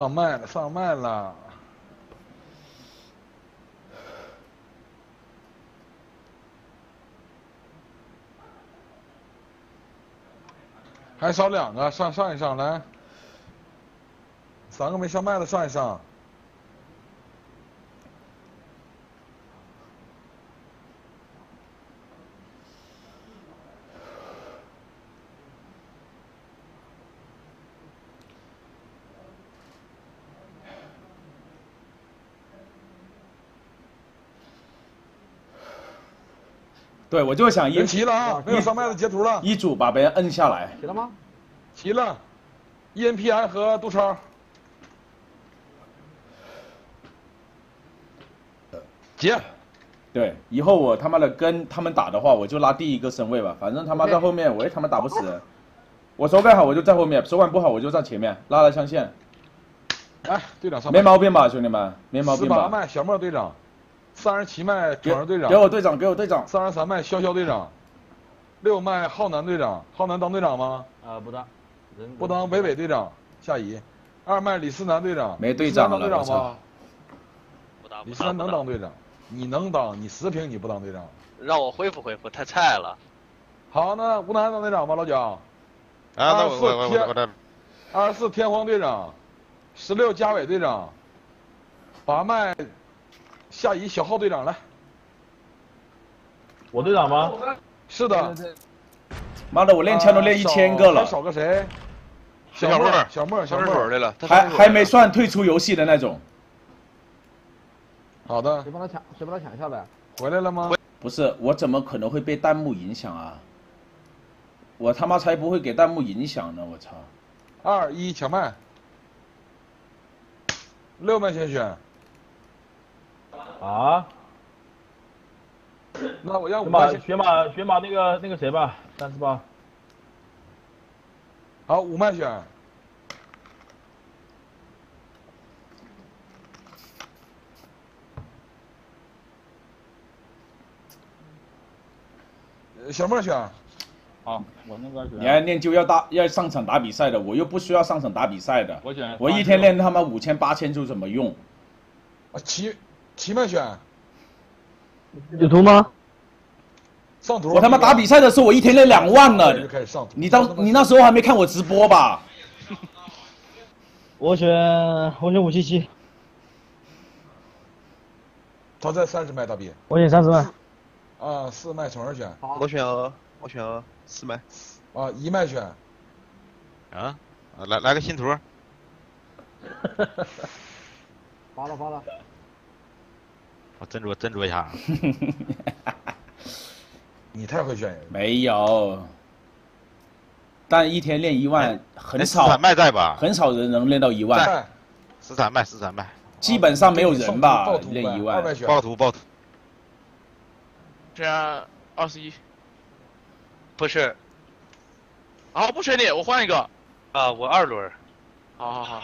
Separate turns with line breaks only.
上麦了，上麦了。还少两个，上上一上来。三个没上麦的上一上。
对，我就想一
人齐了啊，没有上麦的截图了。
一组把别人摁下来。
齐了吗？
齐了，ENPI 和杜超。结。
对，以后我他妈的跟他们打的话，我就拉第一个身位吧，反正他妈在后面我也他妈打不死。我手感好我就在后面，手感不好我就在前面拉拉枪线。
哎，队长上。
没毛病吧，兄弟们？没毛病吧？十
八麦，小莫队长。三十七麦，闯人队长。
给我队长，给我队长。
三十三麦，潇潇队长。六麦，浩南队长。浩南当队长吗？
啊，不当。
不当，伟伟队长。夏怡。二麦，李思南队长。
没队长
了，队长吗？
不当。
李思南能当队长？你能当？你十平你不当队长？
让我恢复恢复，太菜了。
好，那吴楠当队长吧，老蒋。
啊，那我我我我
二十四天荒队长，十六嘉伟队长，八麦。下移小号队长来，
我队长吗？
是的。
妈的，我练枪都练一千个了。
少个谁？
小
莫，小莫，小莫
来了。
还还没算退出游戏的那种。
好的。
谁帮他抢？谁帮他抢一下呗？
回来了吗？
不是，我怎么可能会被弹幕影响啊？我他妈才不会给弹幕影响呢！我操。
二一抢麦。六麦先选。
啊！
那我让
选马选马选马那个那个谁吧，三十八。
好，五麦选。小莫选。
好，我那个选。
你还练就要打要上场打比赛的，我又不需要上场打比赛的。
我选。
我一天练他妈五千八千就怎么用？
啊，七。七麦选，
有图吗？
上图。
我他妈打比赛的时候，我一天练两万呢。你当你那时候还没看我直播吧？
我选我选五七七。
他在三十麦大兵。
我选三十麦。
啊，四麦从儿选。
我选鹅，我选鹅，四麦。
啊，一麦选。
啊，来来个新图。
发 了发了。
我斟酌斟酌一下。
你太会选人。
没有，但一天练一万很少。
十三麦在吧？
很少人能练到一万。
在。
十三麦，十三麦。
基本上没有人吧？练一万。
爆图爆图。
这样二十一。不是。好，不选你，我换一个。啊，我二轮。好好好。